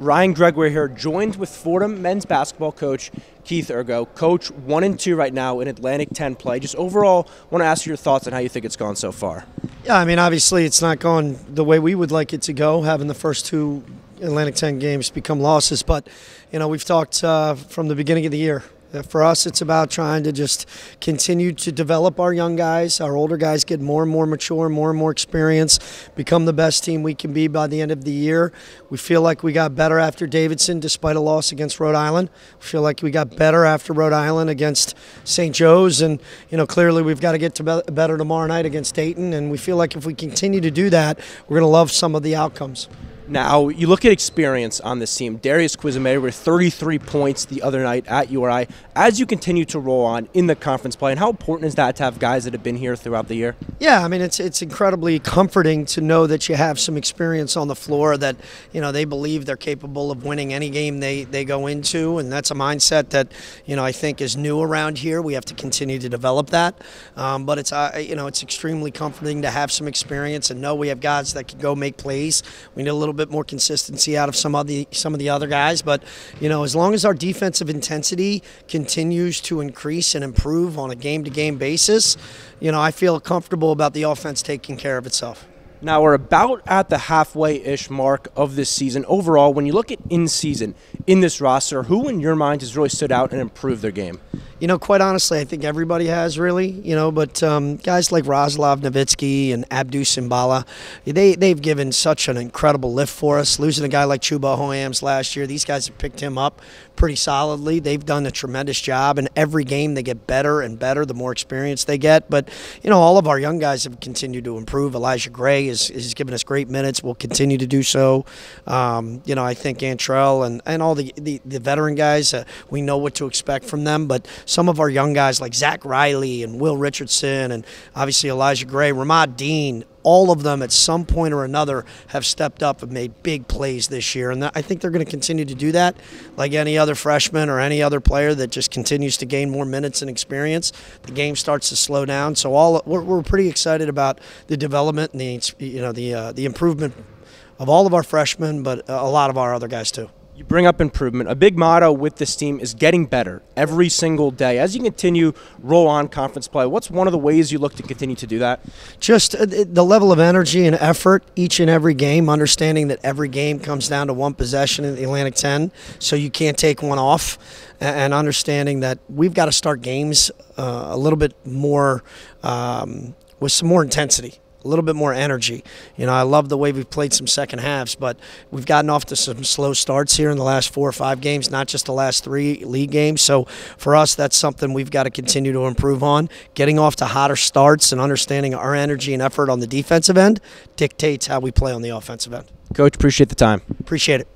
Ryan Gregware here, joined with Fordham men's basketball coach Keith Urgo. Coach, one and two right now in Atlantic 10 play. Just overall, want to ask your thoughts on how you think it's gone so far. Yeah, I mean, obviously, it's not gone the way we would like it to go, having the first two Atlantic 10 games become losses. But, you know, we've talked uh, from the beginning of the year Uh, for us, it's about trying to just continue to develop our young guys. Our older guys get more and more mature, more and more experience, become the best team we can be by the end of the year. We feel like we got better after Davidson, despite a loss against Rhode Island. We feel like we got better after Rhode Island against St. Joe's, and you know clearly we've got to get to better tomorrow night against Dayton. And we feel like if we continue to do that, we're going to love some of the outcomes. Now, you look at experience on this team. Darius Quisenberry with 33 points the other night at URI. As you continue to roll on in the conference play, and how important is that to have guys that have been here throughout the year? Yeah, I mean, it's it's incredibly comforting to know that you have some experience on the floor that, you know, they believe they're capable of winning any game they, they go into, and that's a mindset that, you know, I think is new around here. We have to continue to develop that. Um, but it's, uh, you know, it's extremely comforting to have some experience and know we have guys that can go make plays. We need a little more consistency out of some of the some of the other guys. But you know, as long as our defensive intensity continues to increase and improve on a game to game basis, you know, I feel comfortable about the offense taking care of itself. Now we're about at the halfway-ish mark of this season. Overall, when you look at in-season in this roster, who in your mind has really stood out and improved their game? You know, quite honestly, I think everybody has really. You know, but um, guys like Roslav Novitskyi and Abdou Tsimbila, they they've given such an incredible lift for us. Losing a guy like Chuba Ohams last year, these guys have picked him up pretty solidly. They've done a tremendous job, and every game they get better and better the more experience they get. But you know, all of our young guys have continued to improve. Elijah Gray is is given us great minutes. Will continue to do so. Um, you know, I think Antrell and and all the the, the veteran guys, uh, we know what to expect from them, but some of our young guys like Zach Riley and Will Richardson and obviously Elijah Gray, Romad Dean, all of them at some point or another have stepped up and made big plays this year. And I think they're going to continue to do that like any other freshman or any other player that just continues to gain more minutes and experience. The game starts to slow down. So all we're, we're pretty excited about the development and the, you know, the, uh, the improvement of all of our freshmen, but a lot of our other guys too. You bring up improvement. A big motto with this team is getting better every single day. As you continue roll on conference play, what's one of the ways you look to continue to do that? Just uh, the level of energy and effort each and every game, understanding that every game comes down to one possession in the Atlantic 10, so you can't take one off, and understanding that we've got to start games uh, a little bit more um, with some more intensity a little bit more energy. You know, I love the way we've played some second halves, but we've gotten off to some slow starts here in the last four or five games, not just the last three league games. So for us, that's something we've got to continue to improve on. Getting off to hotter starts and understanding our energy and effort on the defensive end dictates how we play on the offensive end. Coach, appreciate the time. Appreciate it.